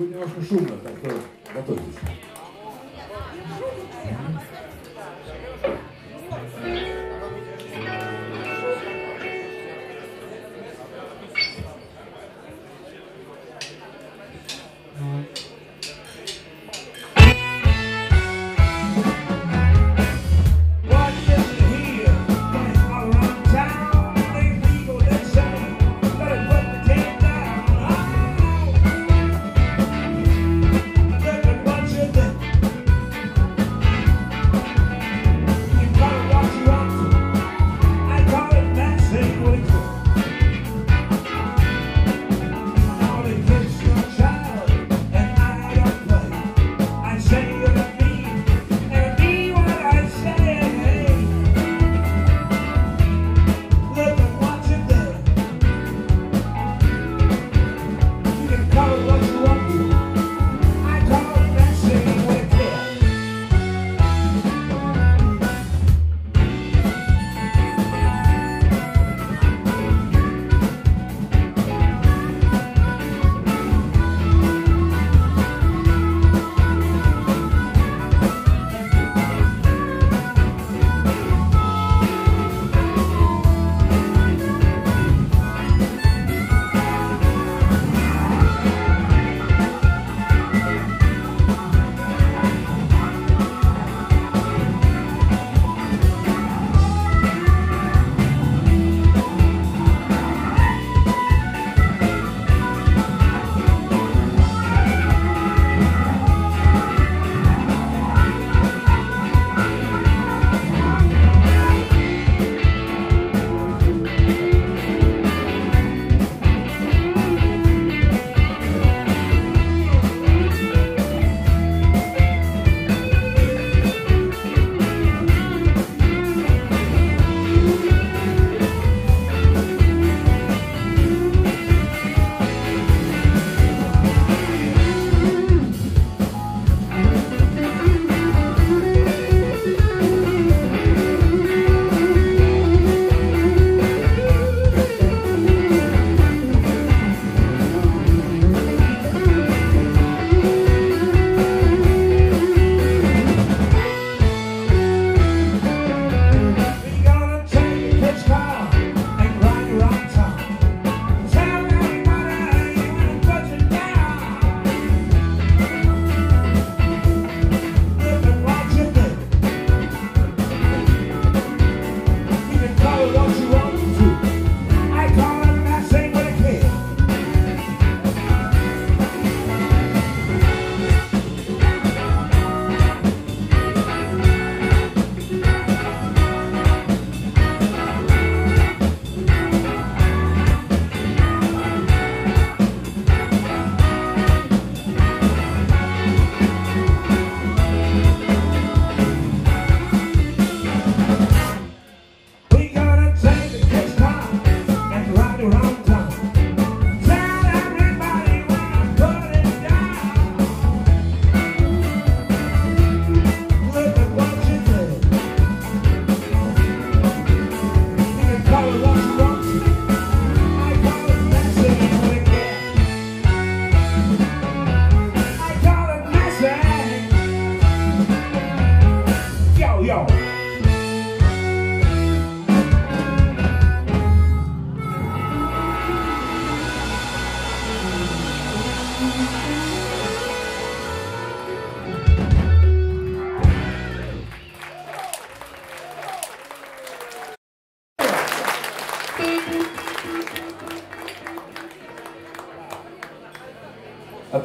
Будет немножко шумно, так что готовьтесь.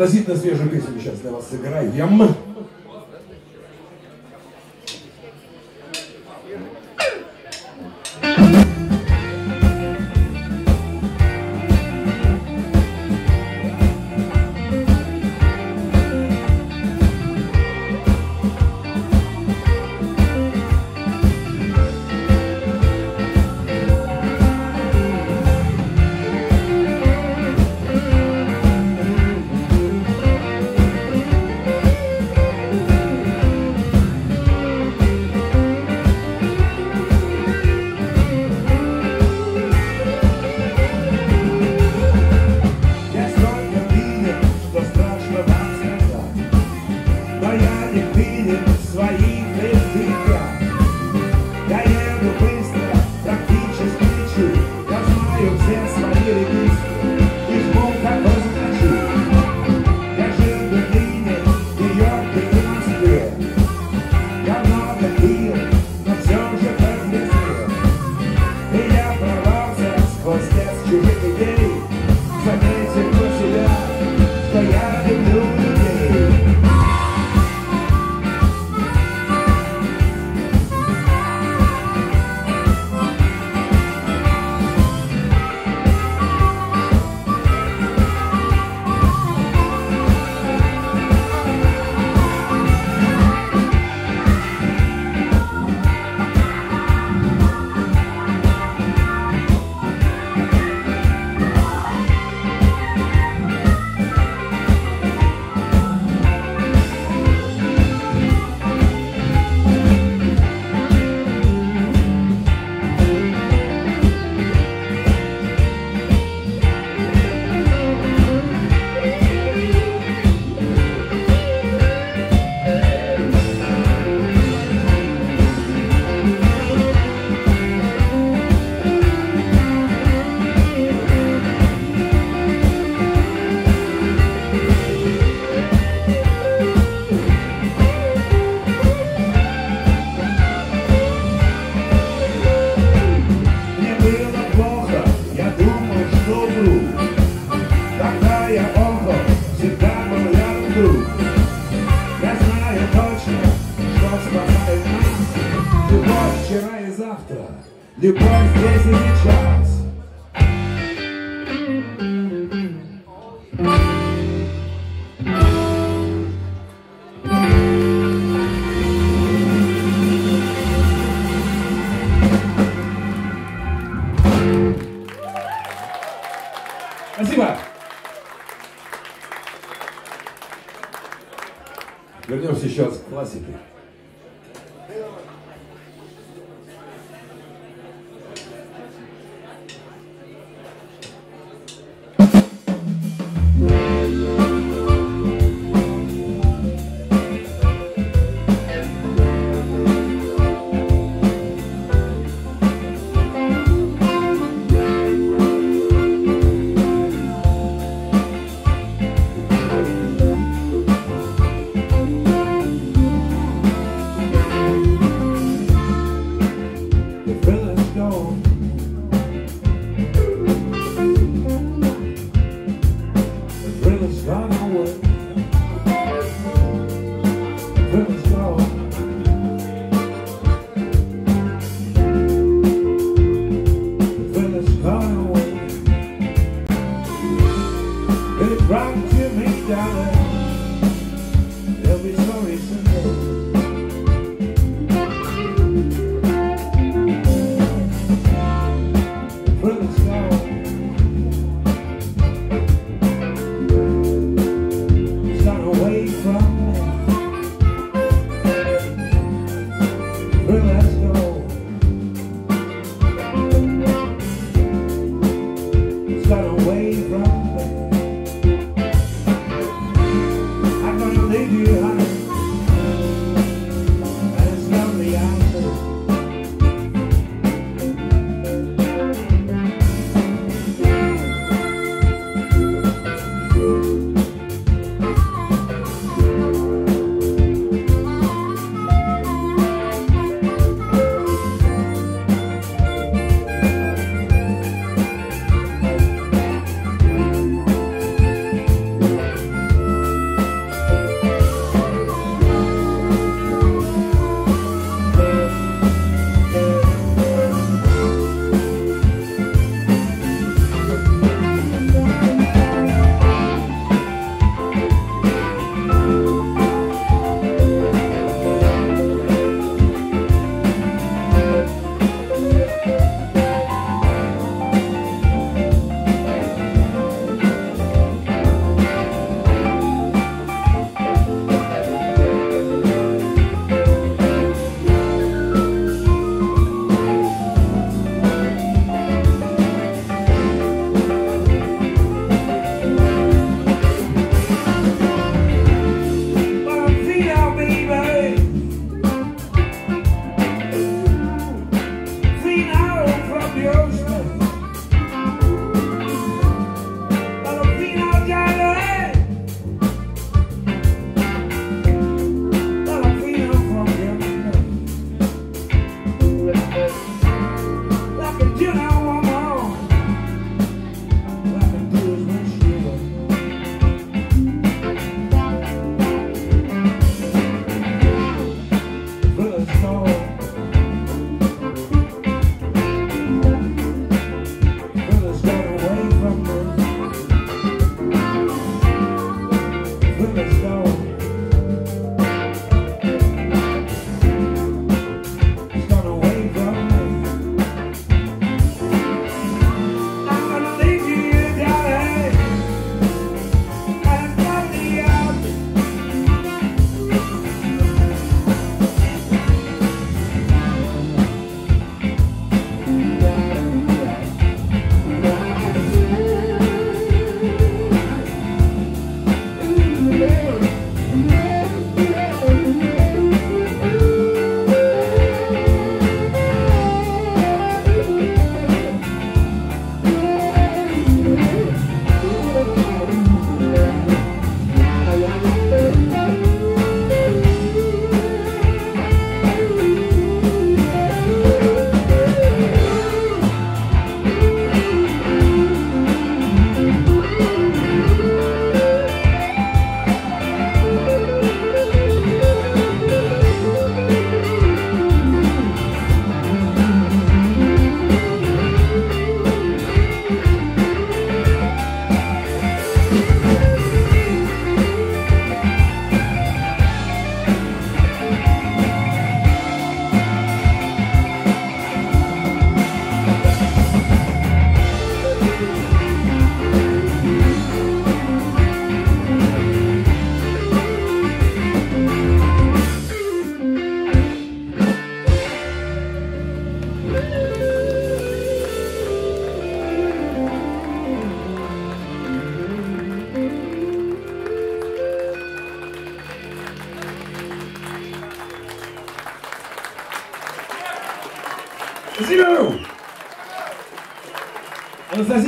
Относительно свежую песню сейчас для вас сыграем.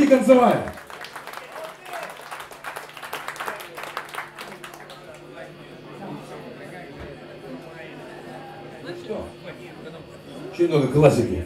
Анастасия Концевая. Очень много классики.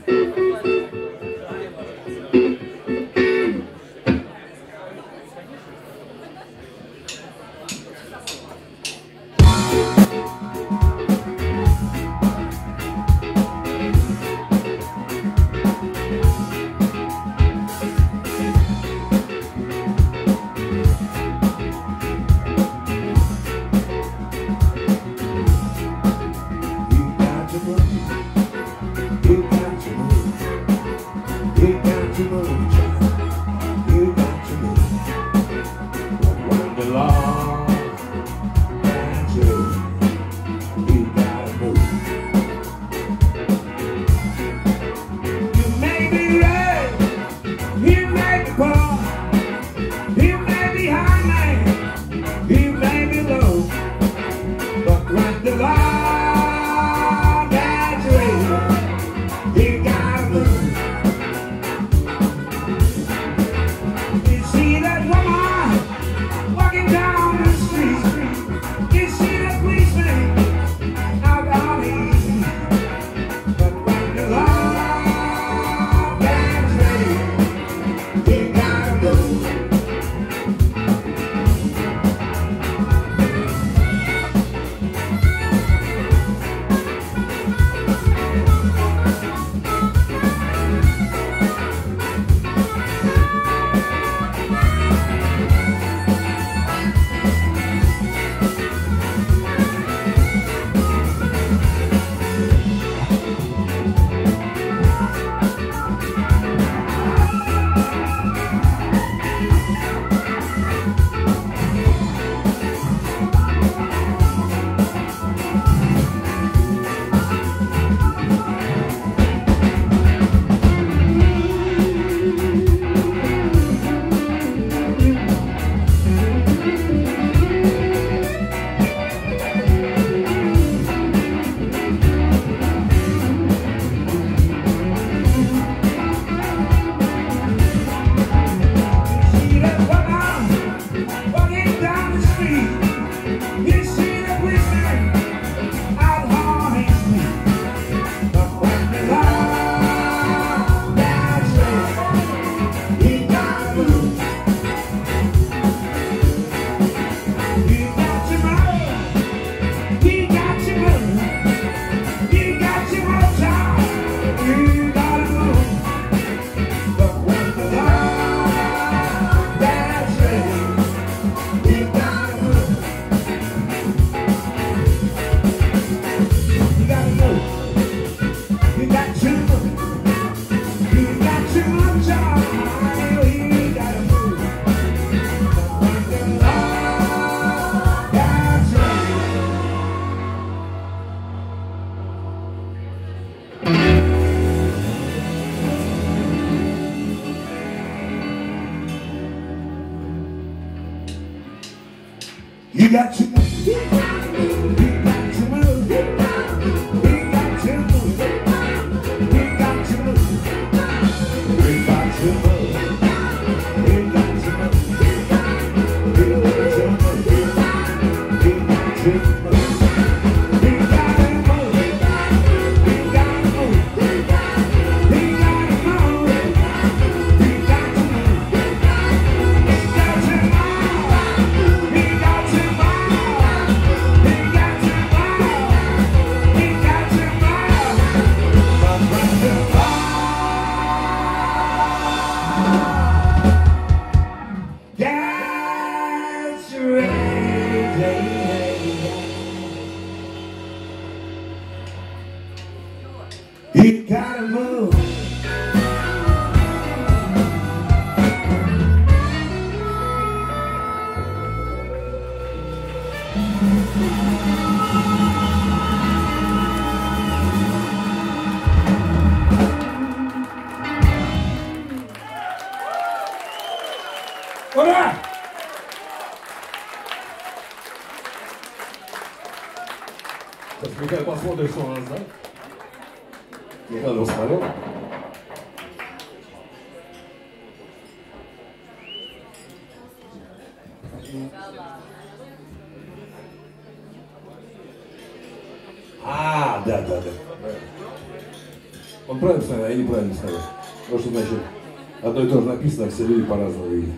Одно и то же написано, а все люди по-разному видят.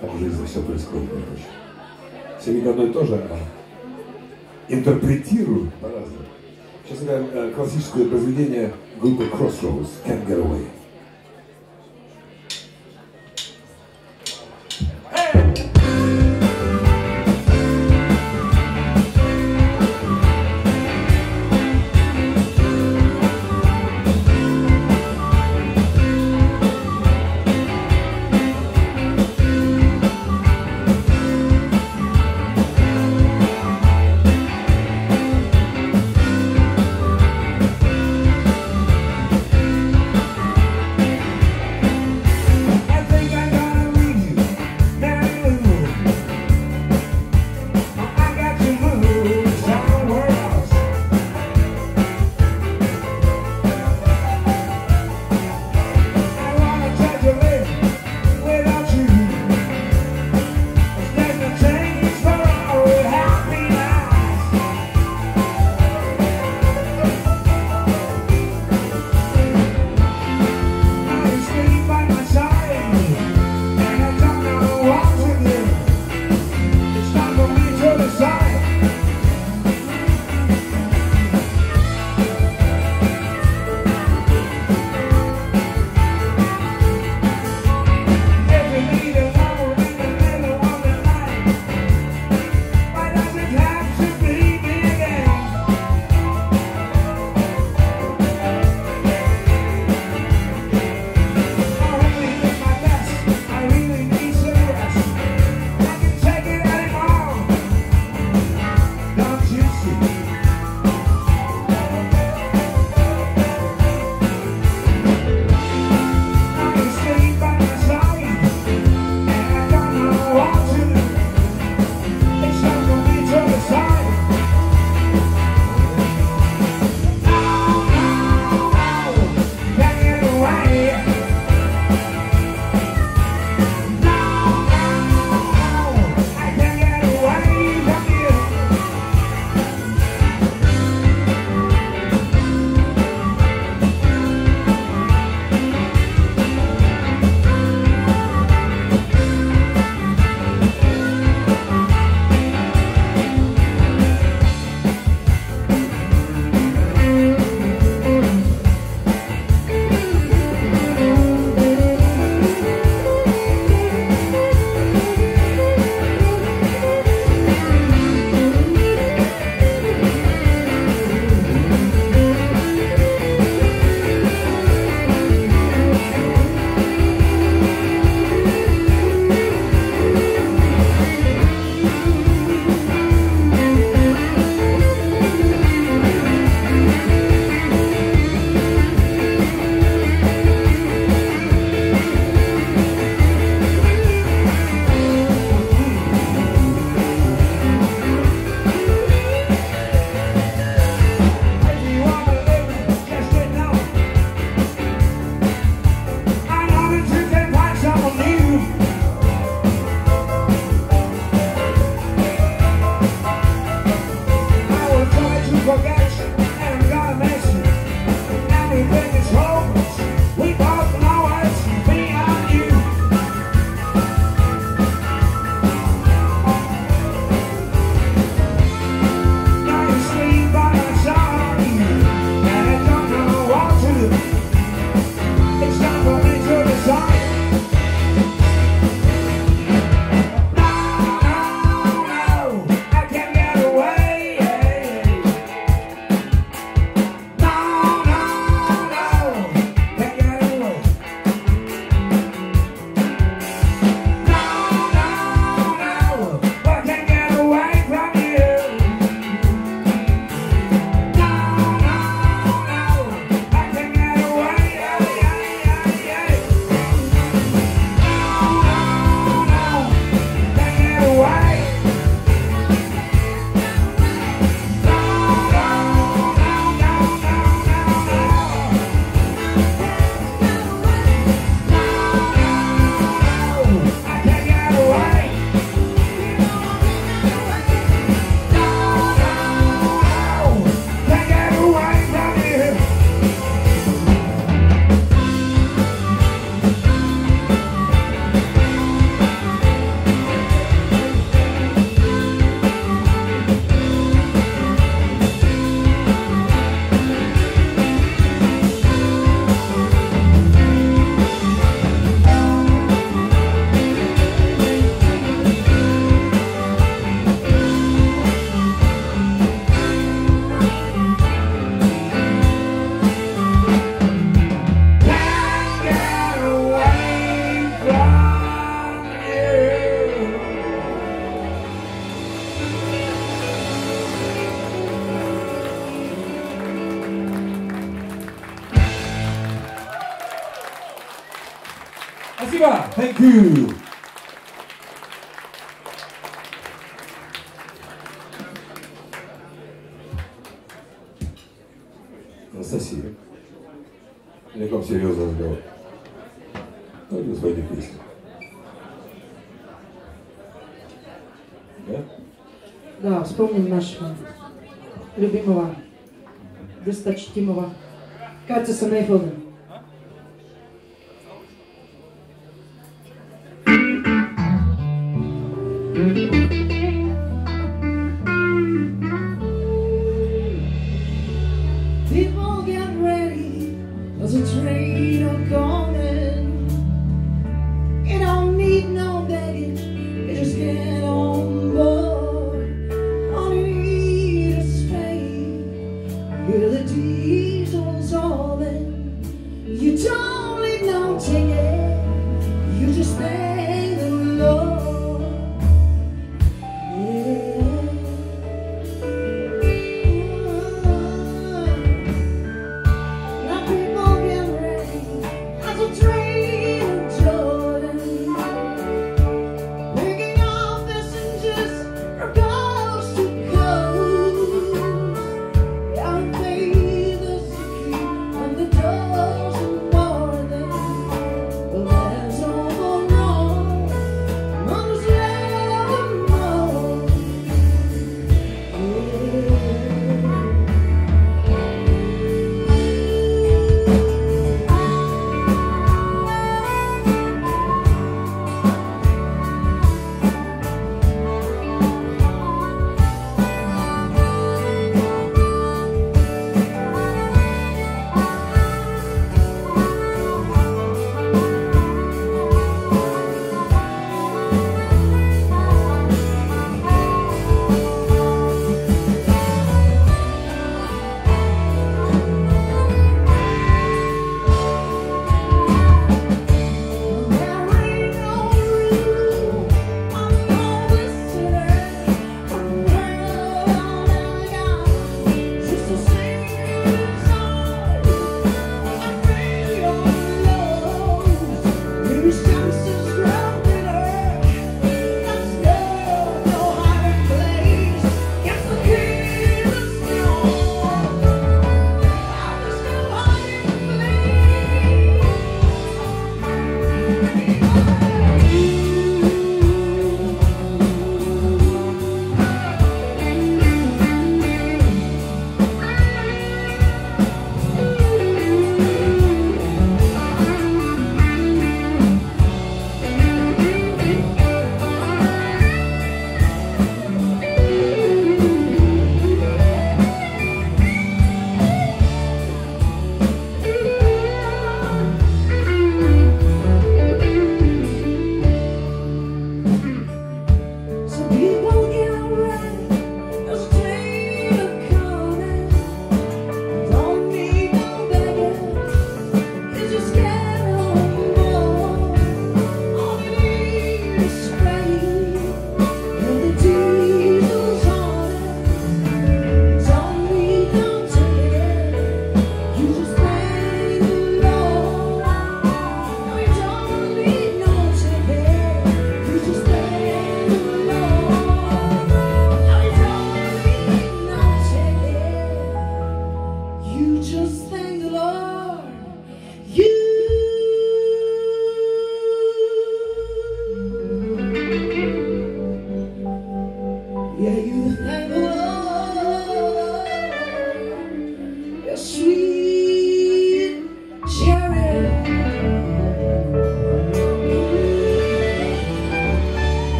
Так в жизни все происходит, короче. Все видят одно и то же, а интерпретируют по-разному. Сейчас играем э, классическое произведение группы Crossroads, Can't Get Away. Can't Thank you.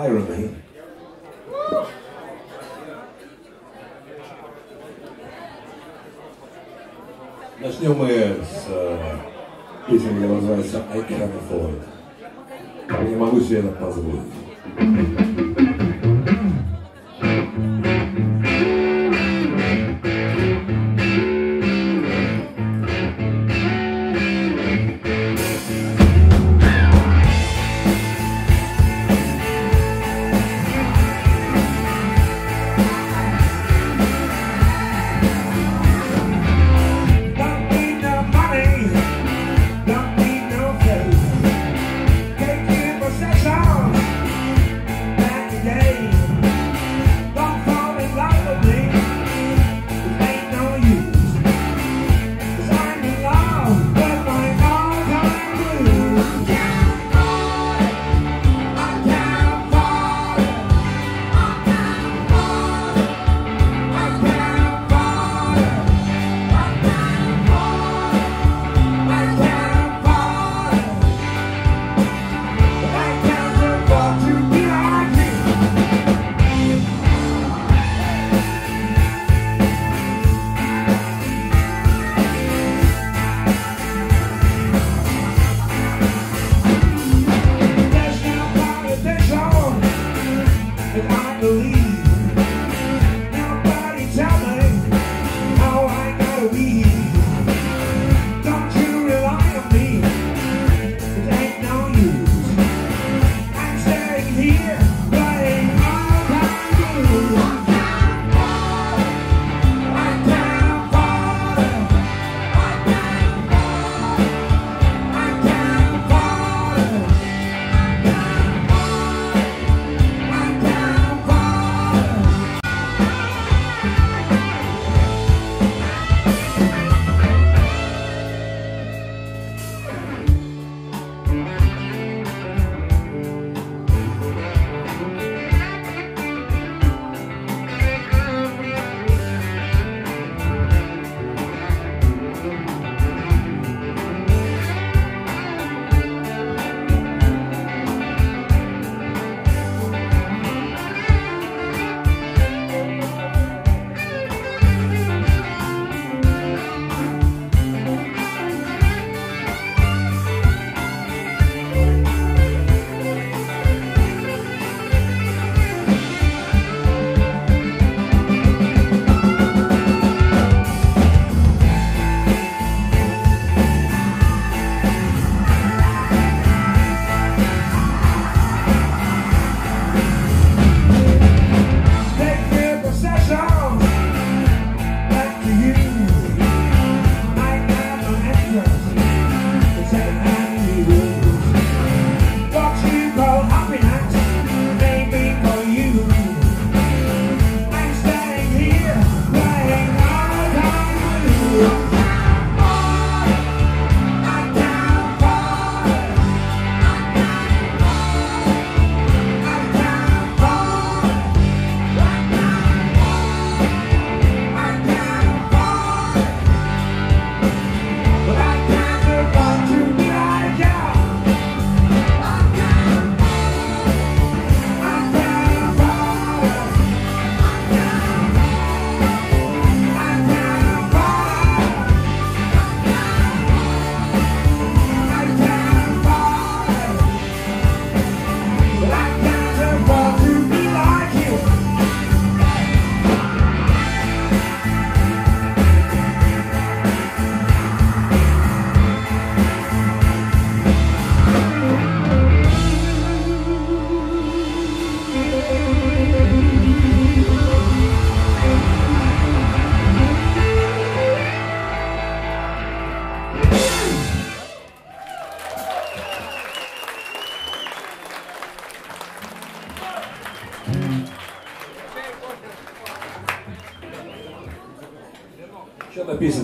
irony. Начнем мы с э, песни, которая называется «I can't afford». Я не могу себе это позволить.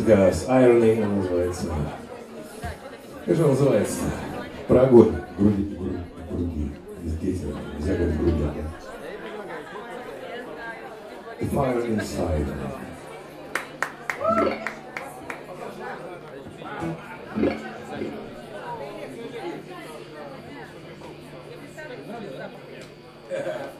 Guys, Irony она называется. Как же она называется? Про огонь. Груди, груди, груди. Здесь нельзя говорить груди. The fire inside. Yeah.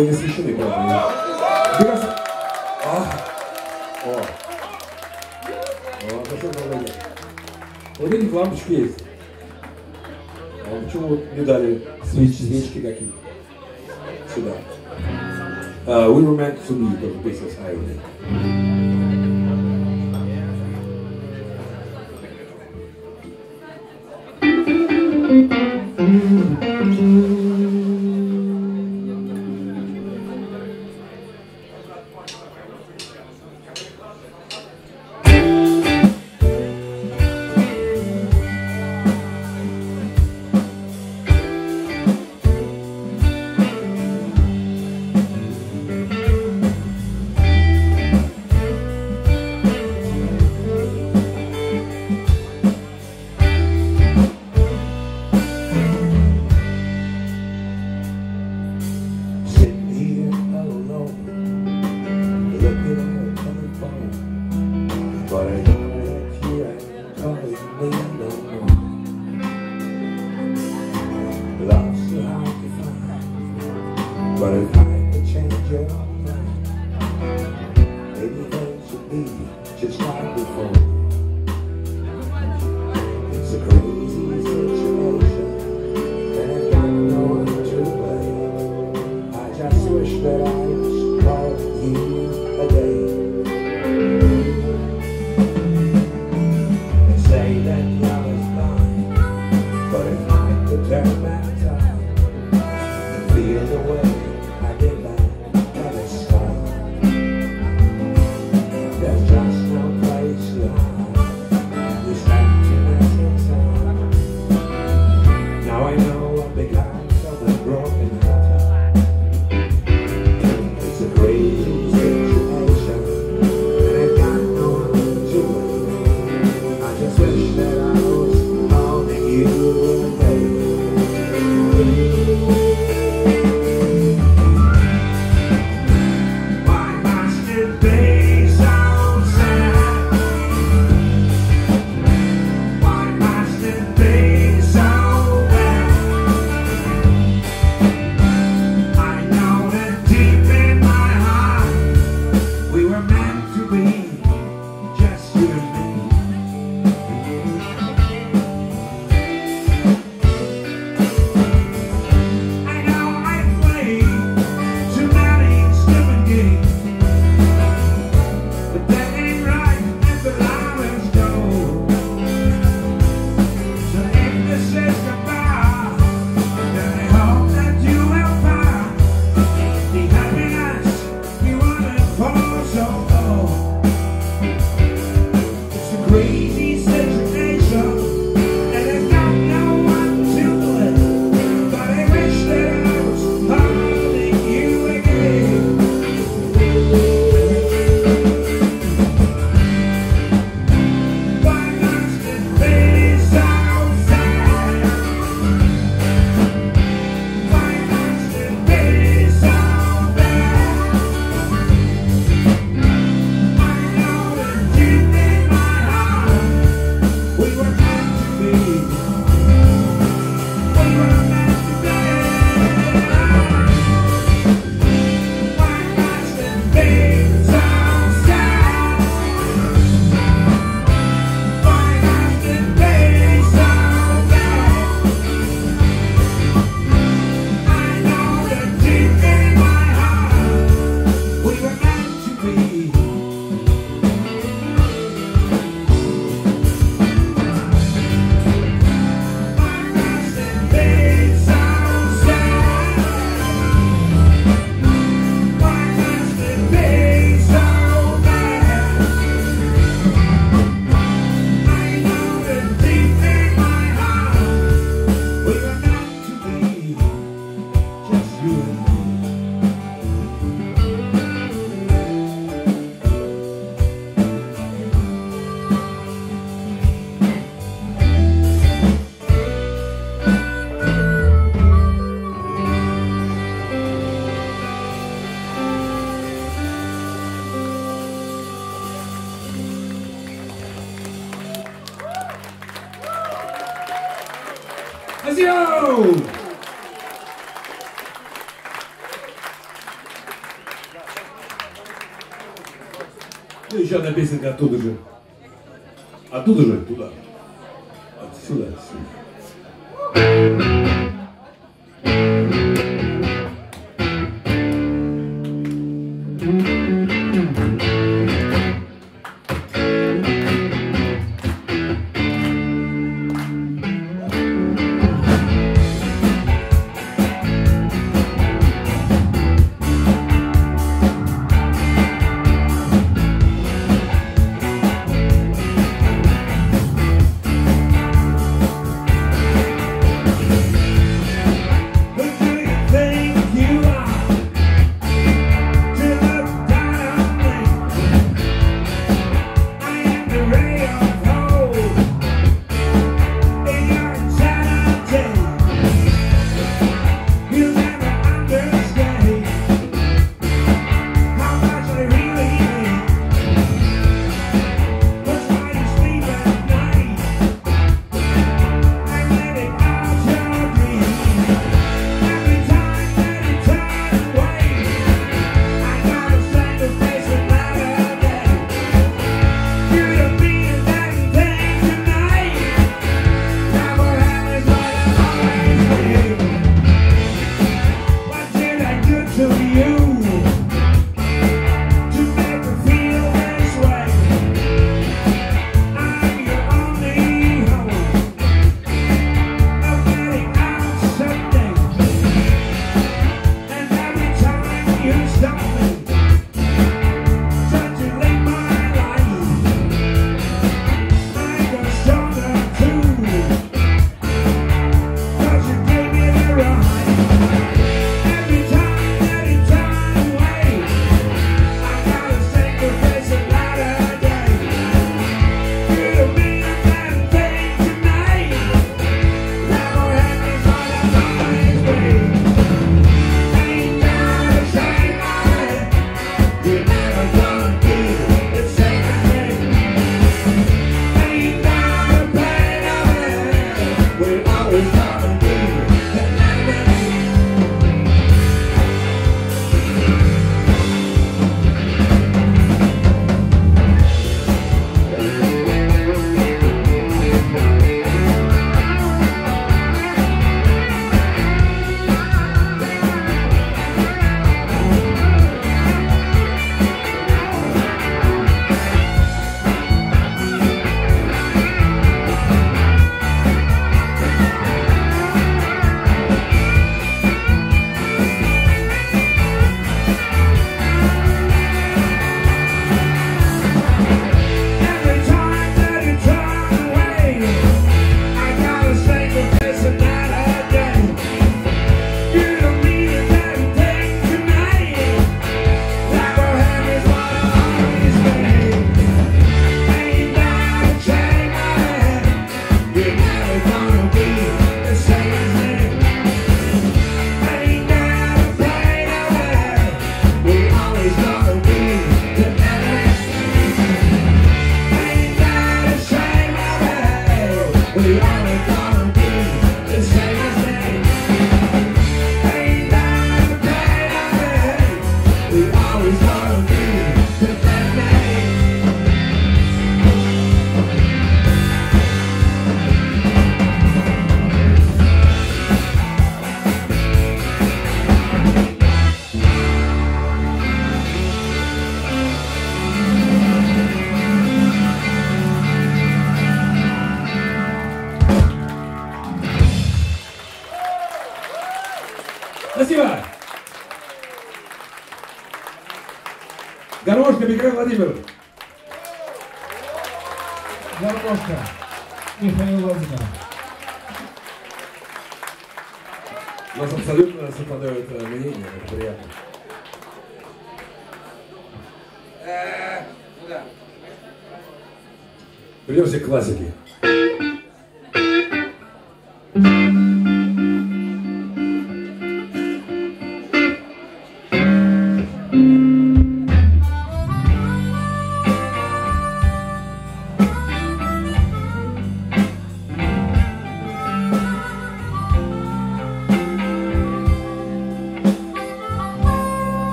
А, потому Yeah. Песенка оттуда же. Оттуда же, туда.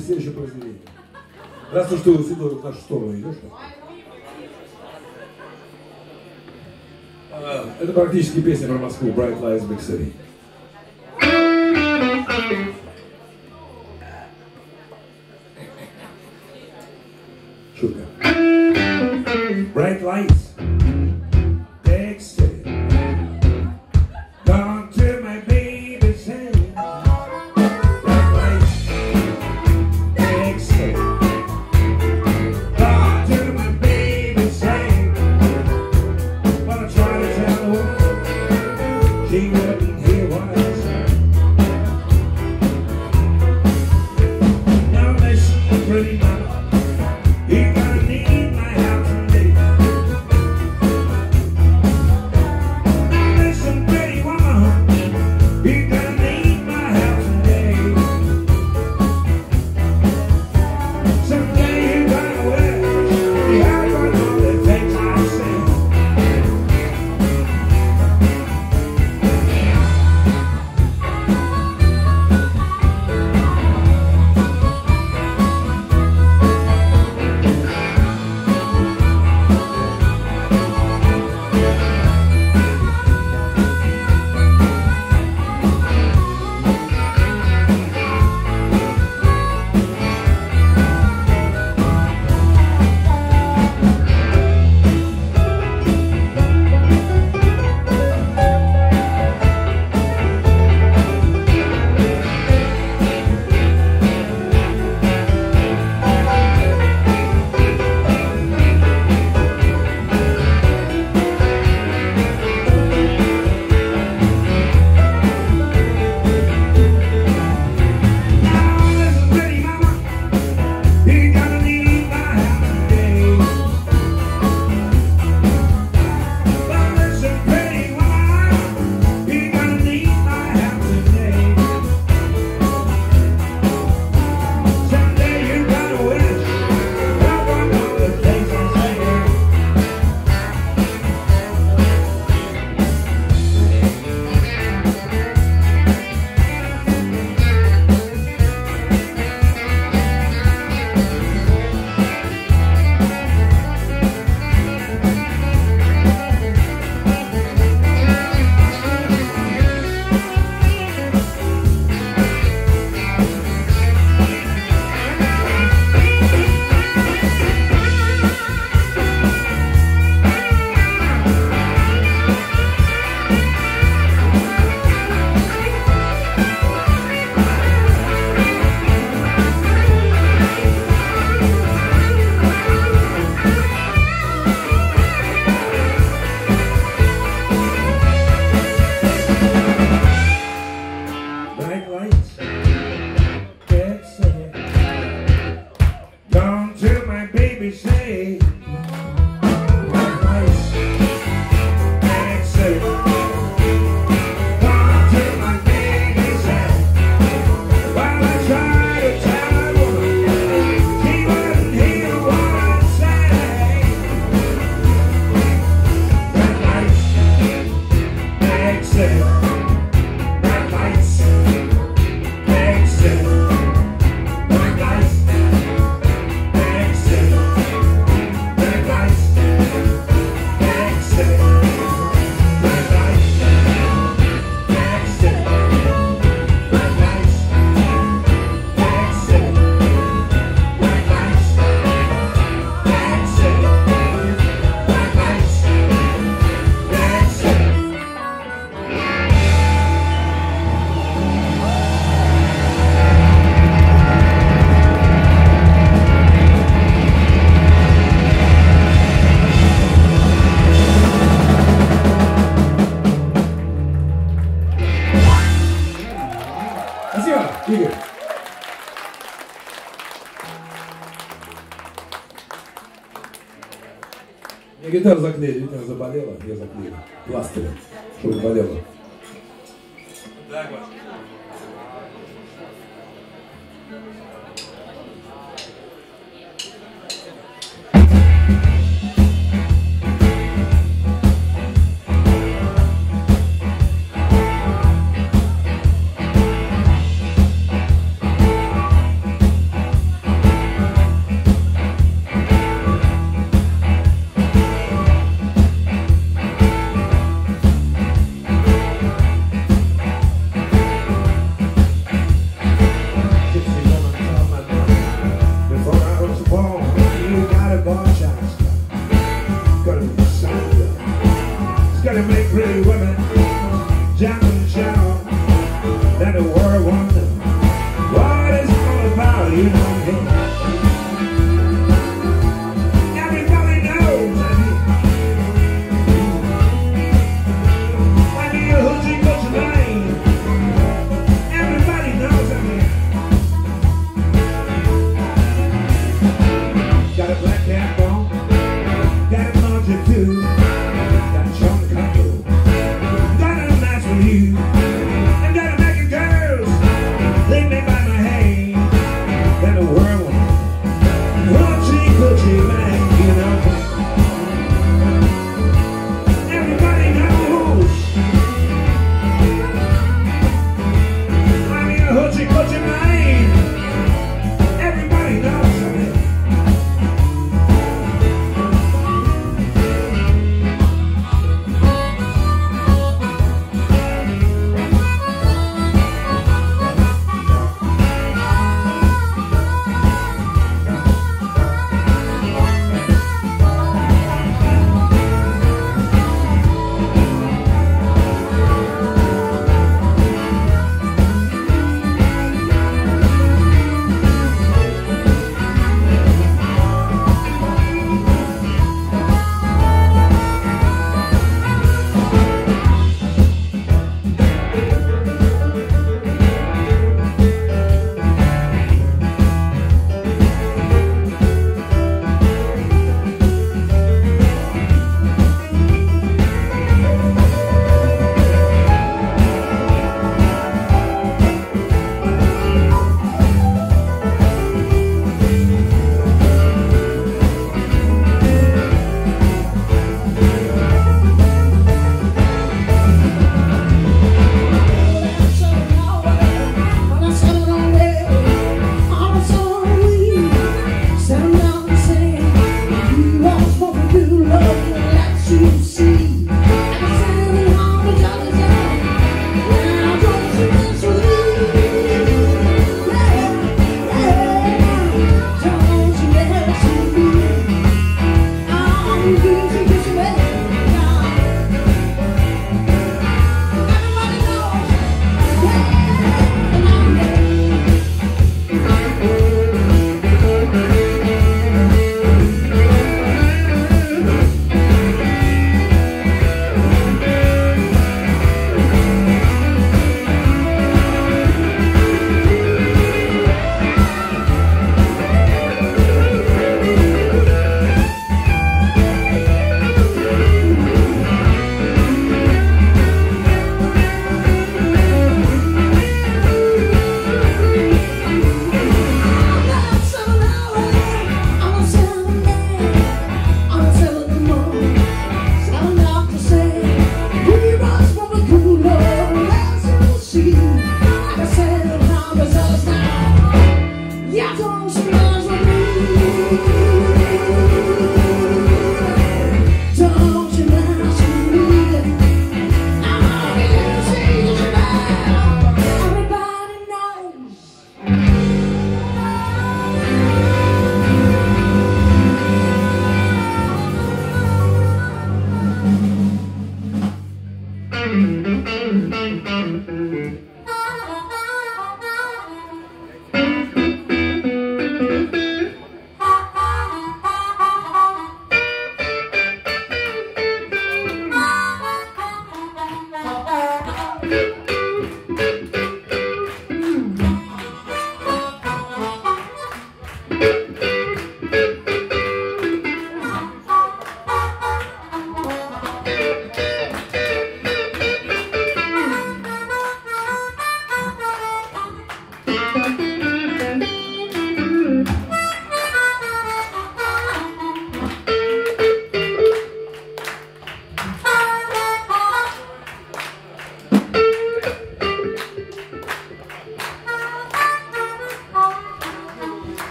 следующее произведение. Раз уж ты сюда в нашу сторону идешь. А, это практически песня про Москву Bright Lights Big City. Шутка. Bright Lights. Big City. Мне гитару заклеили, видите,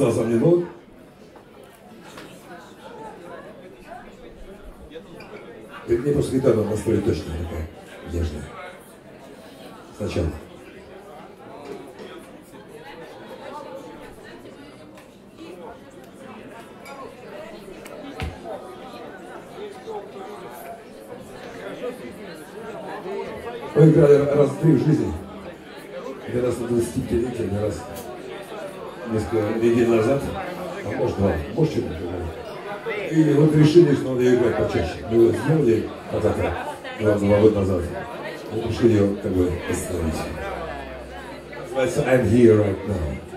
Остался мне, ну. Ты мне просто гитара настроить точно такая нежная. Сначала. Мы играли раз три в жизни. Один раз на 25-летие, один раз несколько недель назад, а может два, может чуть И вот решили, что надо играть почаще. Мы ее сделали когда-то два, два года назад. Мы решили ее как бы остановить. I'm here right now.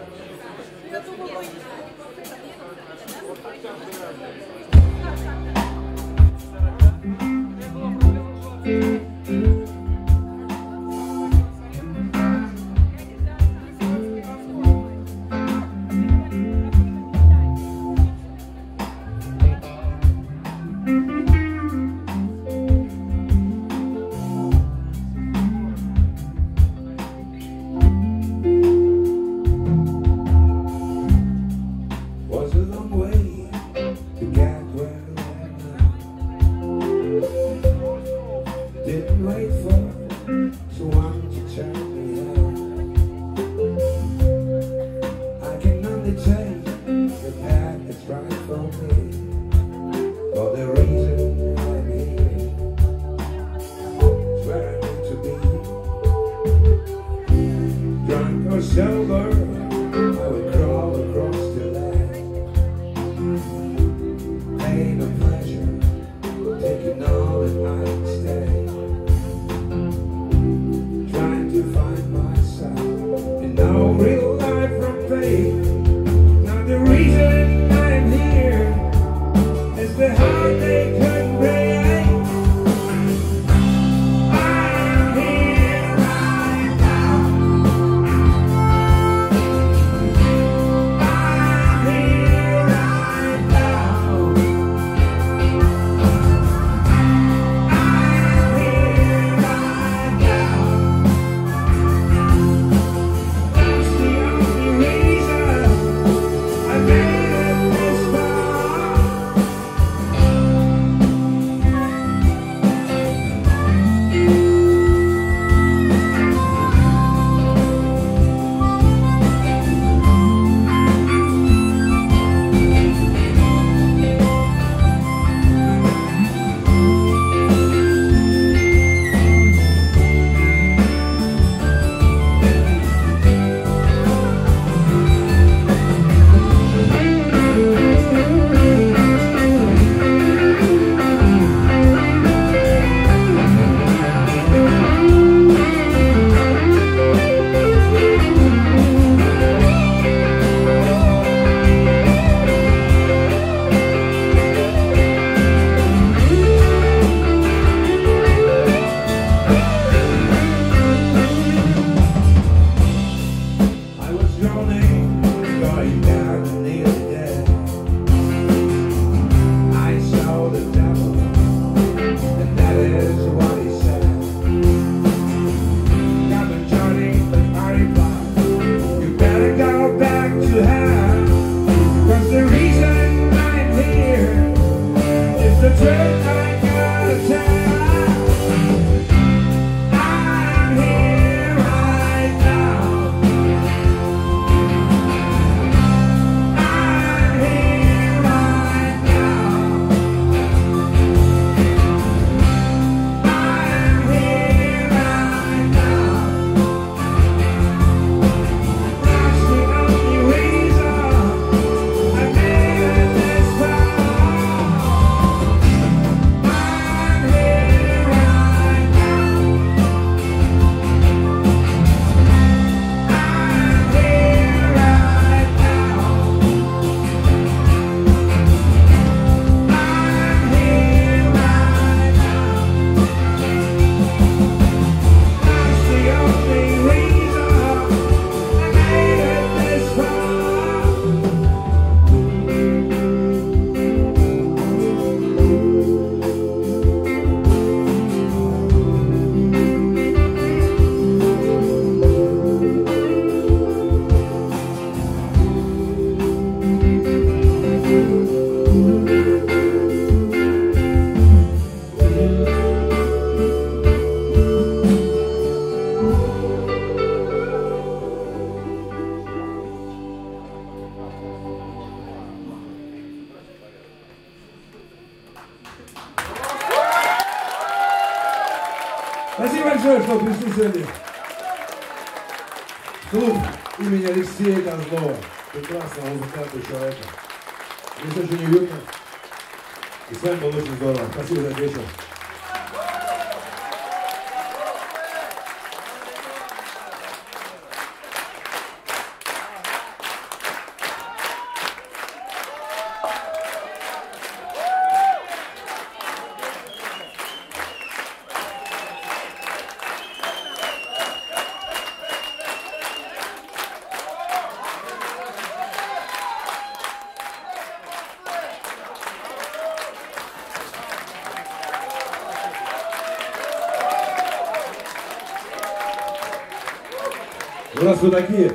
У нас вы такие.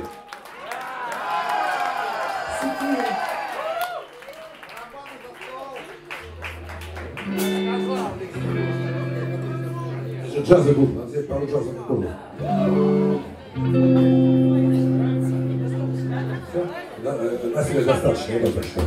Это джазовый клуб, у нас здесь пару джазовых клубов. Да, на себя достаточно, я достаточно.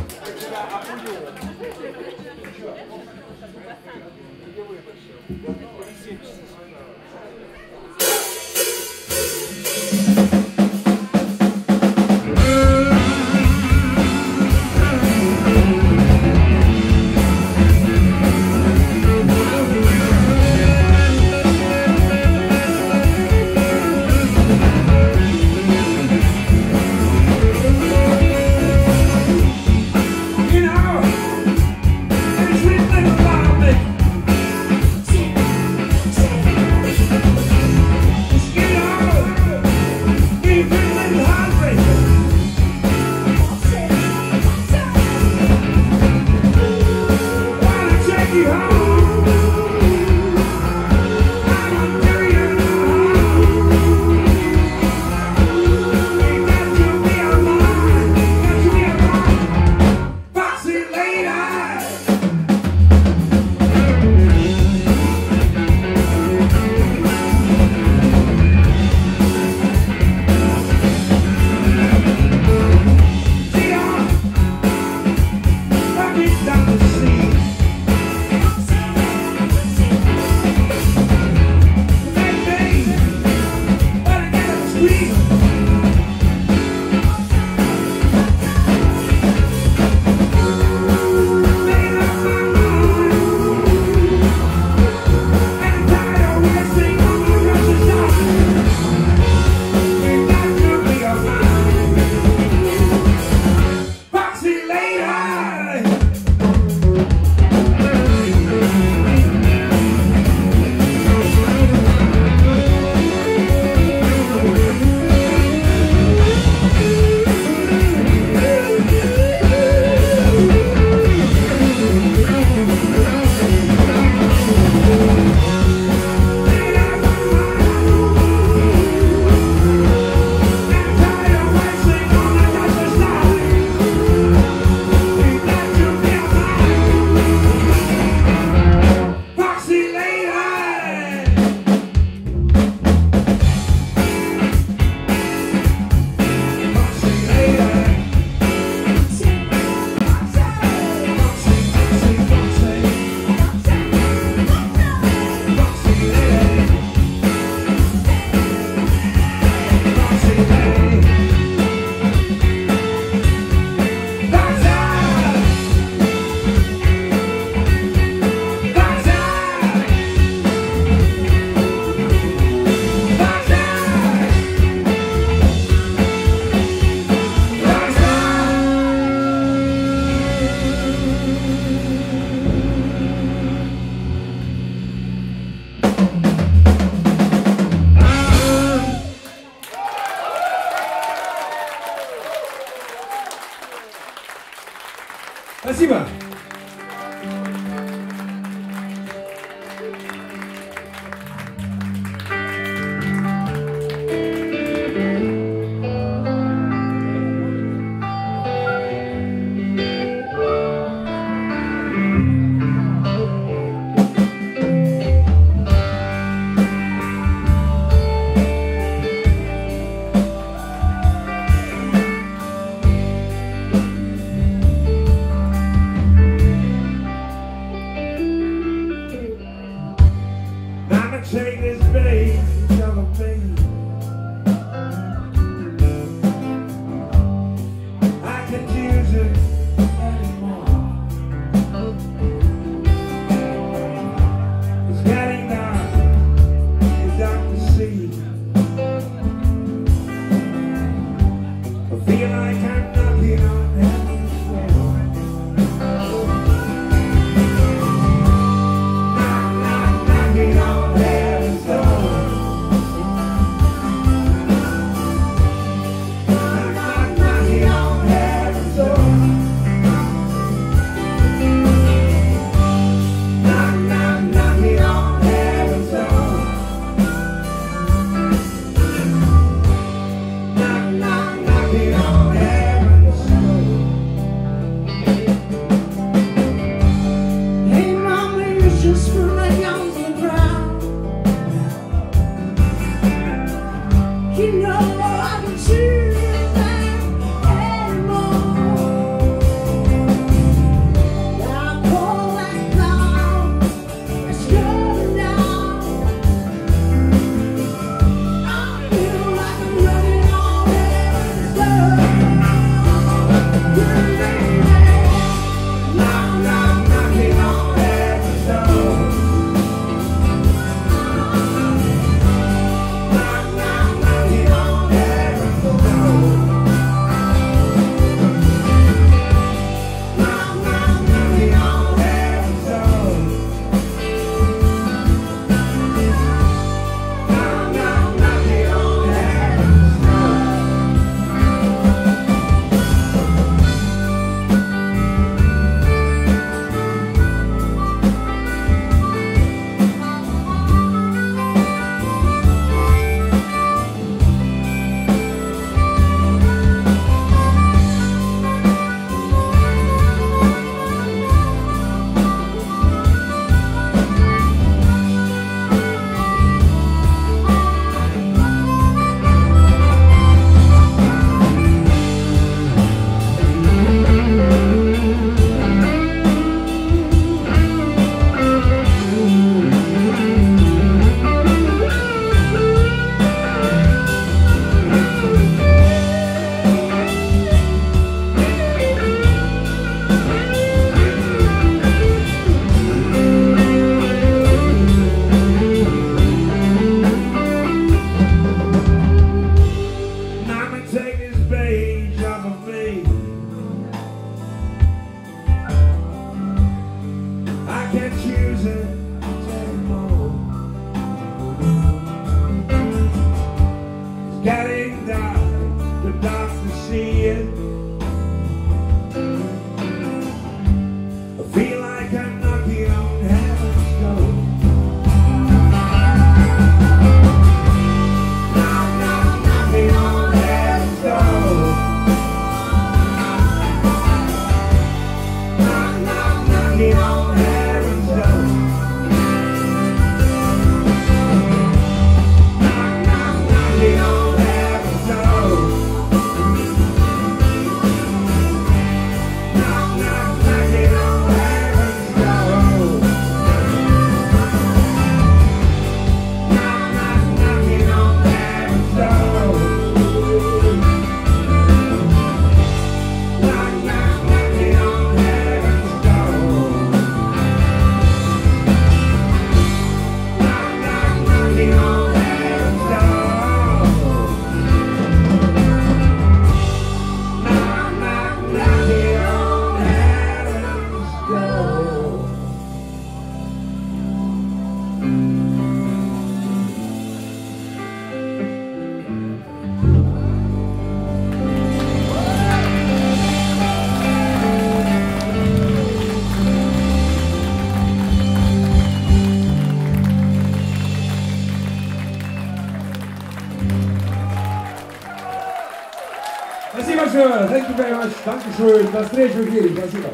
Danke, thank you very much. Dankeschön. Das drehe ich wirklich. Danke.